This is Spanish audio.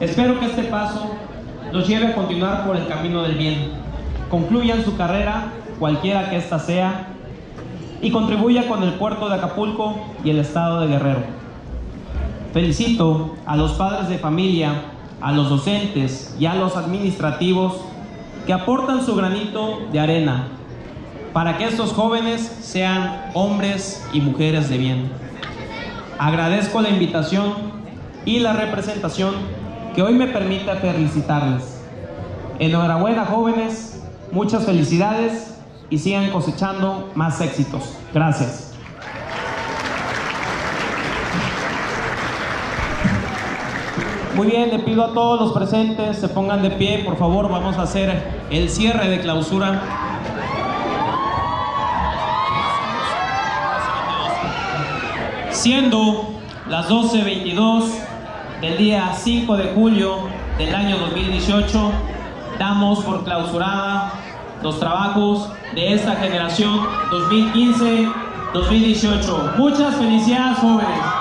Espero que este paso los lleve a continuar por el camino del bien, concluyan su carrera, cualquiera que ésta sea, y contribuya con el puerto de Acapulco y el Estado de Guerrero. Felicito a los padres de familia, a los docentes y a los administrativos que aportan su granito de arena para que estos jóvenes sean hombres y mujeres de bien. Agradezco la invitación y la representación que hoy me permite felicitarles. Enhorabuena jóvenes, muchas felicidades y sigan cosechando más éxitos. Gracias. Muy bien, le pido a todos los presentes se pongan de pie, por favor, vamos a hacer el cierre de clausura. Siendo las 12.22 del día 5 de julio del año 2018, damos por clausurada los trabajos de esta generación 2015-2018. Muchas felicidades jóvenes.